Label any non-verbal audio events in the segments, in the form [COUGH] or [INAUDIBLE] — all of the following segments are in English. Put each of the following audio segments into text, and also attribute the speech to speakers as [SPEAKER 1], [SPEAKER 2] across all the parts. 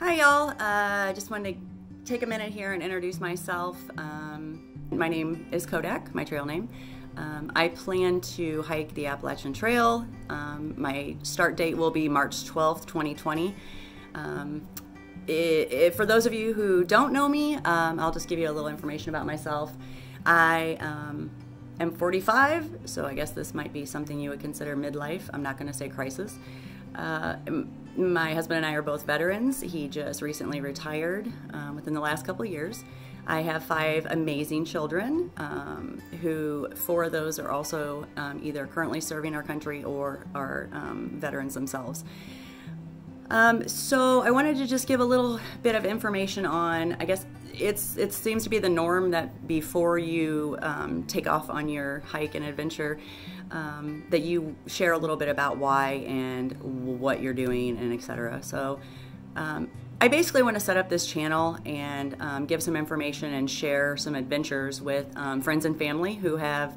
[SPEAKER 1] Hi, y'all. Uh, I just wanted to take a minute here and introduce myself. Um, my name is Kodak, my trail name. Um, I plan to hike the Appalachian Trail. Um, my start date will be March 12th, 2020. Um, it, it, for those of you who don't know me, um, I'll just give you a little information about myself. I um, am 45, so I guess this might be something you would consider midlife. I'm not going to say crisis. Uh, my husband and I are both veterans. He just recently retired um, within the last couple years. I have five amazing children, um, who four of those are also um, either currently serving our country or are um, veterans themselves. Um, so I wanted to just give a little bit of information on, I guess it's it seems to be the norm that before you um, take off on your hike and adventure, um, that you share a little bit about why and what you're doing and etc. So. Um, I basically want to set up this channel and um, give some information and share some adventures with um, friends and family who have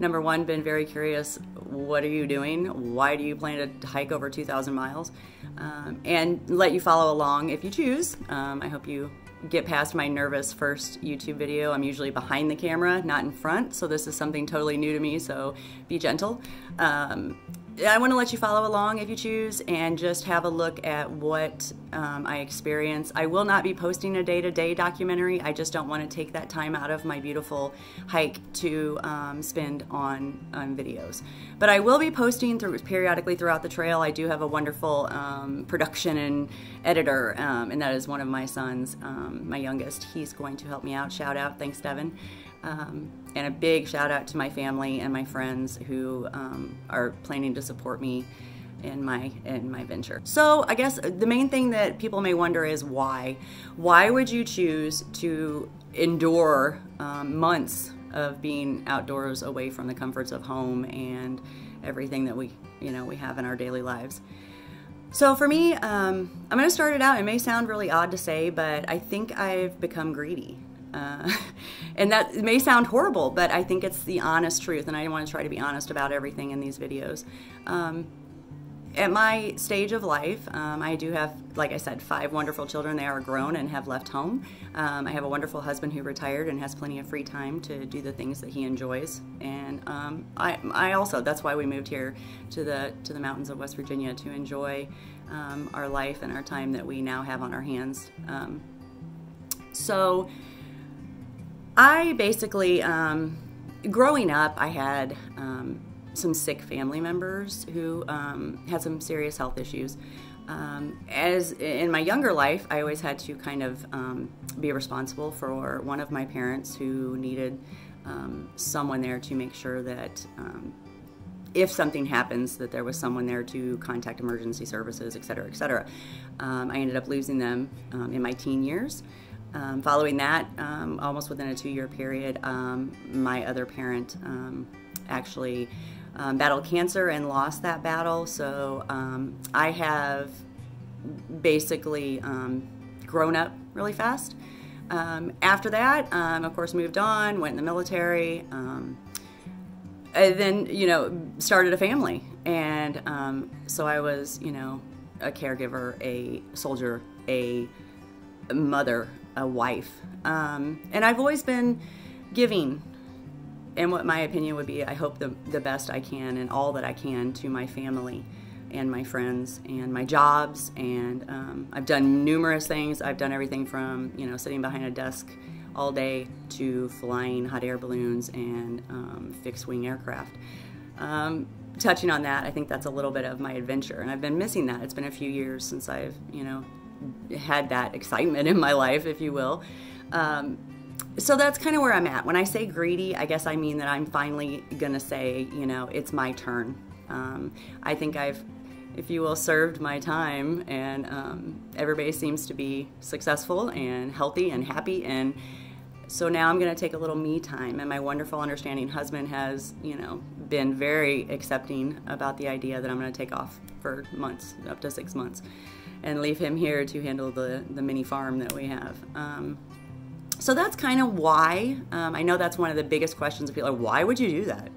[SPEAKER 1] number one, been very curious what are you doing? Why do you plan to hike over 2,000 miles? Um, and let you follow along if you choose. Um, I hope you get past my nervous first YouTube video. I'm usually behind the camera, not in front, so this is something totally new to me, so be gentle. Um, I want to let you follow along if you choose and just have a look at what um, I experience. I will not be posting a day to day documentary. I just don't want to take that time out of my beautiful hike to um, spend on, on videos. But I will be posting through, periodically throughout the trail. I do have a wonderful um, production and editor, um, and that is one of my sons, um, my youngest. He's going to help me out. Shout out. Thanks, Devin. Um, and a big shout out to my family and my friends who um, are planning to support me in my in my venture. So I guess the main thing that people may wonder is why. Why would you choose to endure um, months of being outdoors away from the comforts of home and everything that we you know we have in our daily lives? So for me, um, I'm going to start it out. It may sound really odd to say, but I think I've become greedy. Uh, [LAUGHS] and that may sound horrible, but I think it's the honest truth, and I want to try to be honest about everything in these videos. Um, at my stage of life, um, I do have, like I said, five wonderful children. They are grown and have left home. Um, I have a wonderful husband who retired and has plenty of free time to do the things that he enjoys. And um, I, I also, that's why we moved here to the to the mountains of West Virginia to enjoy um, our life and our time that we now have on our hands. Um, so I basically, um, growing up, I had um, some sick family members who um, had some serious health issues. Um, as in my younger life, I always had to kind of um, be responsible for one of my parents who needed um, someone there to make sure that if something happens, that there was someone there to contact emergency services, et cetera, et cetera. I ended up losing them in my teen years. Um, following that, um, almost within a two-year period, um, my other parent um, actually um, battled cancer and lost that battle. So um, I have basically grown up really fast. after that, of course, moved on, went in the military, and then you know started a family. And so I was, you know, a caregiver, a soldier, a mother, a wife. Um, and I've always been giving, and what my opinion would be, I hope the, the best I can and all that I can to my family and my friends and my jobs. And um, I've done numerous things. I've done everything from, you know, sitting behind a desk all day to flying hot air balloons and um, fixed wing aircraft. Um, touching on that, I think that's a little bit of my adventure, and I've been missing that. It's been a few years since I've, you know, had that excitement in my life, if you will. Um, so that's kind of where I'm at. When I say greedy, I guess I mean that I'm finally going to say, you know, it's my turn. Um, I think I've, if you will, served my time, and um, everybody seems to be successful and healthy and happy. And so now I'm going to take a little me time. And my wonderful, understanding husband has, you know, been very accepting about the idea that I'm going to take off for months, up to six months and leave him here to handle the, the mini farm that we have. Um, so that's kind of why. Um, I know that's one of the biggest questions of people are, why would you do that?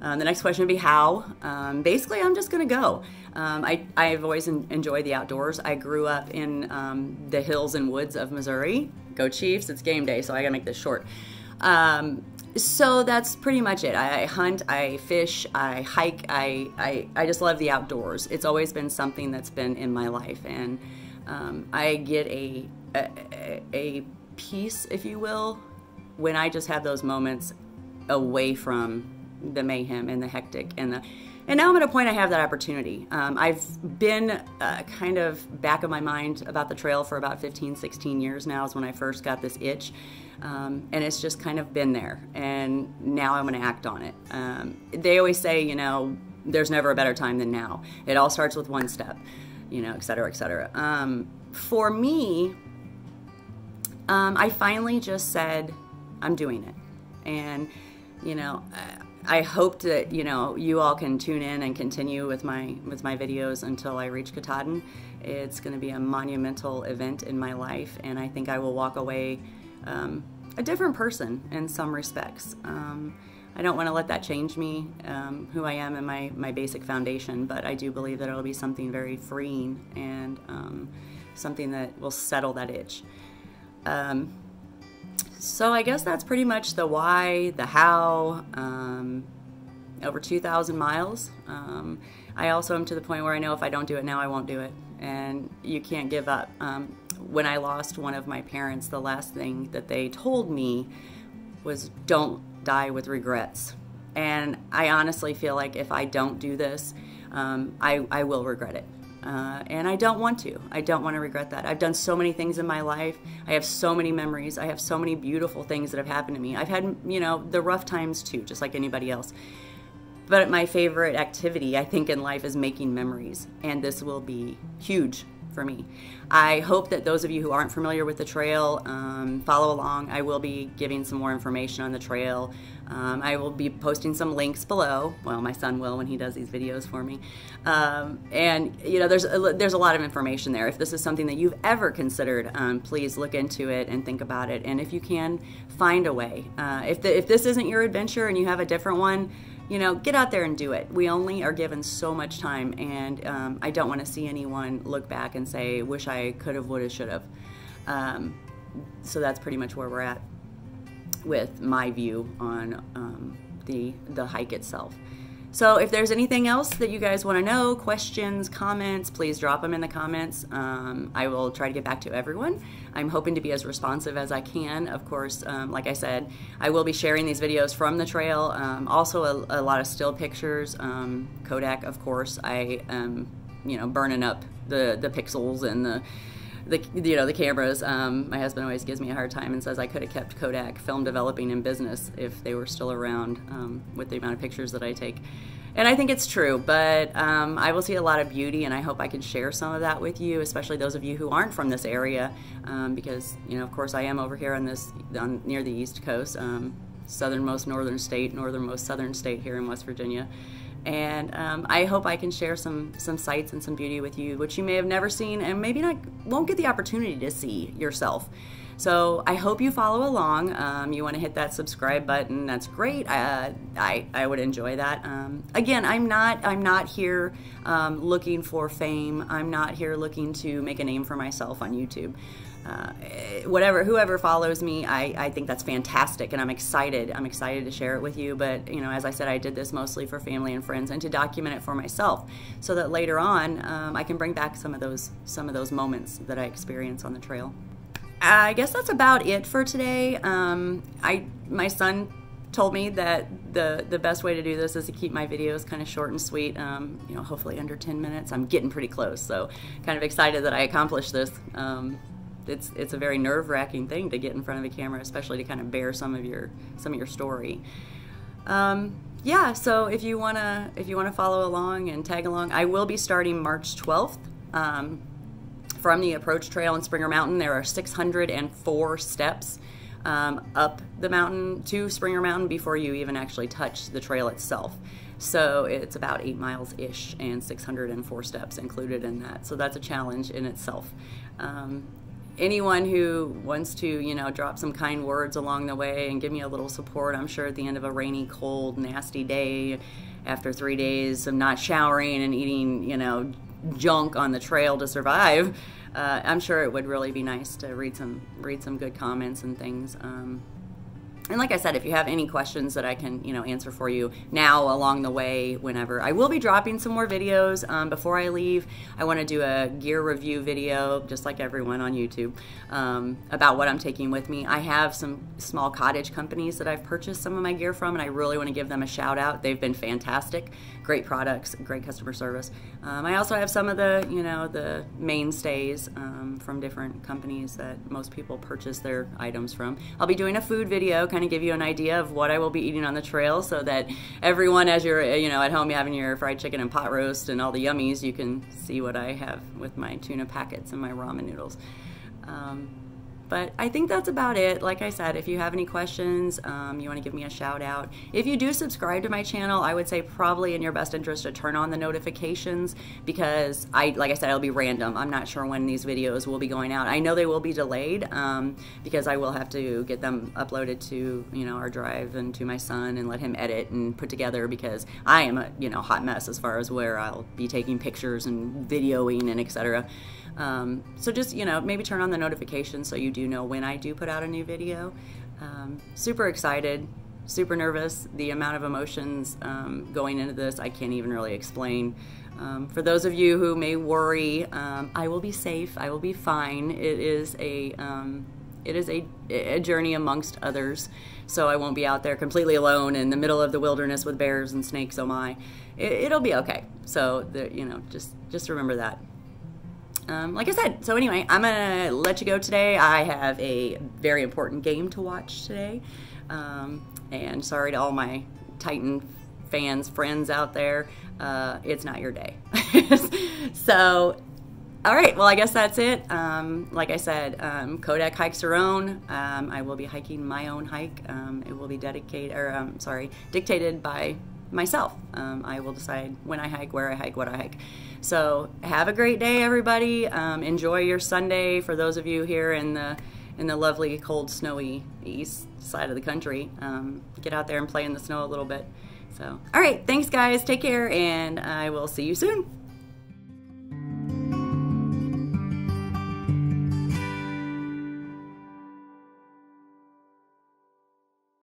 [SPEAKER 1] Um, the next question would be how. Um, basically, I'm just going to go. Um, I, I've always enjoyed the outdoors. I grew up in um, the hills and woods of Missouri. Go Chiefs! It's game day, so I gotta make this short. So that's pretty much it. I, I, hunt, I fish, I hike, I, I, I just love the outdoors. It's always been something that's been in my life, and um, I get a, a, a peace, if you will, when I just have those moments away from the mayhem and the hectic and the and now I'm at a point I have that opportunity. Um, I've been uh, kind of back of my mind about the trail for about 15, 16 years now, is when I first got this itch. Um, and it's just kind of been there. And now I'm going to act on it. Um, they always say, you know, there's never a better time than now. It all starts with one step, you know, et cetera, et cetera. Um, for me, um, I finally just said, I'm doing it. And, you know, I hope that you know you all can tune in and continue with my with my videos until I reach Katahdin. It's going to be a monumental event in my life, and I think I will walk away um, a different person in some respects. Um, I don't want to let that change me, um, who I am and my, my basic foundation, but I do believe that it'll be something very freeing and um, something that will settle that itch. So I guess that's pretty much the why, the how. Um, over 2,000 miles. Um, I also am to the point where I know if I don't do it now, I won't do it. And you can't give up. Um, when I lost one of my parents, the last thing that they told me was don't die with regrets. And I honestly feel like if I don't do this, um, I, I will regret it. Uh, and I don't want to. I don't want to regret that. I've done so many things in my life. I have so many memories. I have so many beautiful things that have happened to me. I've had, you know, the rough times too, just like anybody else. But my favorite activity, I think, in life is making memories. And this will be huge for me. I hope that those of you who aren't familiar with the trail um, follow along. I will be giving some more information on the trail. Um, I will be posting some links below. Well, my son will when he does these videos for me. Um, and you know, there's a, there's a lot of information there. If this is something that you've ever considered, um, please look into it and think about it. And if you can, find a way. Uh, if the, if this isn't your adventure and you have a different one, you know, get out there and do it. We only are given so much time, and um, I don't want to see anyone look back and say, "Wish I could have, would have, should have." Um, so that's pretty much where we're at with my view on um, the the hike itself. So if there's anything else that you guys want to know, questions, comments, please drop them in the comments. Um, I will try to get back to everyone. I'm hoping to be as responsive as I can. Of course, um, like I said, I will be sharing these videos from the trail. Um, also, a, a, lot of still pictures. Um, Kodak, of course. I am, you know, burning up the the pixels and the the you know the cameras. Um, my husband always gives me a hard time and says I could have kept Kodak film developing in business if they were still around um, with the amount of pictures that I take. And I think it's true, but um, I will see a lot of beauty, and I hope I can share some of that with you, especially those of you who aren't from this area, um, because you know, of course, I am over here on this on, near the East Coast, um, southernmost northern state, northernmost southern state here in West Virginia and um, I hope I can share some some sights and some beauty with you, which you may have never seen and maybe not won't get the opportunity to see yourself. So I hope you follow along. Um, you want to hit that subscribe button. That's great. Uh, I I would enjoy that. Um, again, I'm not I'm not here um, looking for fame. I'm not here looking to make a name for myself on YouTube uh, whatever whoever follows me I, I think that's fantastic and i'm excited i'm excited to share it with you but you know as i said i did this mostly for family and friends and to document it for myself so that later on um, i can bring back some of those some of those moments that i experience on the trail i guess that's about it for today um, i my son told me that the the best way to do this is to keep my videos kind of short and sweet um, you know hopefully under 10 minutes i'm getting pretty close so kind of excited that i accomplished this um, it's it's a very nerve wracking thing to get in front of a camera, especially to kind of bear some of your some of your story. Um, yeah, so if you wanna if you wanna follow along and tag along, I will be starting March 12th. From the approach trail in Springer Mountain, there are 604 steps um, up the mountain to Springer Mountain before you even actually touch the trail itself. So it's about eight miles ish and 604 steps included in that. So that's a challenge in itself. Um, anyone who wants to, you know, drop some kind words along the way and give me a little support, I'm sure at the end of a rainy, cold, nasty day after three days of not showering and eating, you know, junk on the trail to survive, uh, I'm sure it would really be nice to read some read some good comments and things. Um, and like I said, if you have any questions that I can, you know, answer for you now along the way, whenever I will be dropping some more videos um, before I leave. I want to do a gear review video, just like everyone on YouTube, um, about what I'm taking with me. I have some small cottage companies that I've purchased some of my gear from, and I really want to give them a shout out. They've been fantastic, great products, great customer service. Um, I also have some of the, you know, the mainstays um, from different companies that most people purchase their items from. I'll be doing a food video kind of give you an idea of what I will be eating on the trail so that everyone, as you're, you know, at home, having your fried chicken and pot roast and all the yummies, you can see what I have with my tuna packets and my ramen noodles. Um, but I think that's about it. Like I said, if you have any questions, um, you want to give me a shout out. If you do subscribe to my channel, I would say probably in your best interest to turn on the notifications because I, like I said, it'll be random. I'm not sure when these videos will be going out. I know they will be delayed um, because I will have to get them uploaded to you know our drive and to my son and let him edit and put together because I am a you know hot mess as far as where I'll be taking pictures and videoing and etc. Um, so just, you know, maybe turn on the notifications so you do know when I do put out a new video. Um, super excited, super nervous. The amount of emotions um, going into this, I can't even really explain. Um, for those of you who may worry, um, I will be safe. I will be fine. It is a um, it is a, a journey amongst others, so I won't be out there completely alone in the middle of the wilderness with bears and snakes. Oh my, it, will be okay. So the, you know, just just remember that um, like I said, so anyway, I'm gonna let you go today. I have a very important game to watch today. Um, and sorry to all my Titan fans, friends out there, uh, it's not your day. [LAUGHS] so, all right, well, I guess that's it. Um, like I said, um, Kodak hikes her own. Um, I will be hiking my own hike. Um, it will be dedicated, or um, sorry, dictated by myself. Um, I will decide when I hike, where I hike, what I hike. So have a great day, everybody. Um, enjoy your Sunday. For those of you here in the in the lovely, cold, snowy east side of the country, um, get out there and play in the snow a little bit. So, all right, thanks, guys. Take care, and I will see you soon.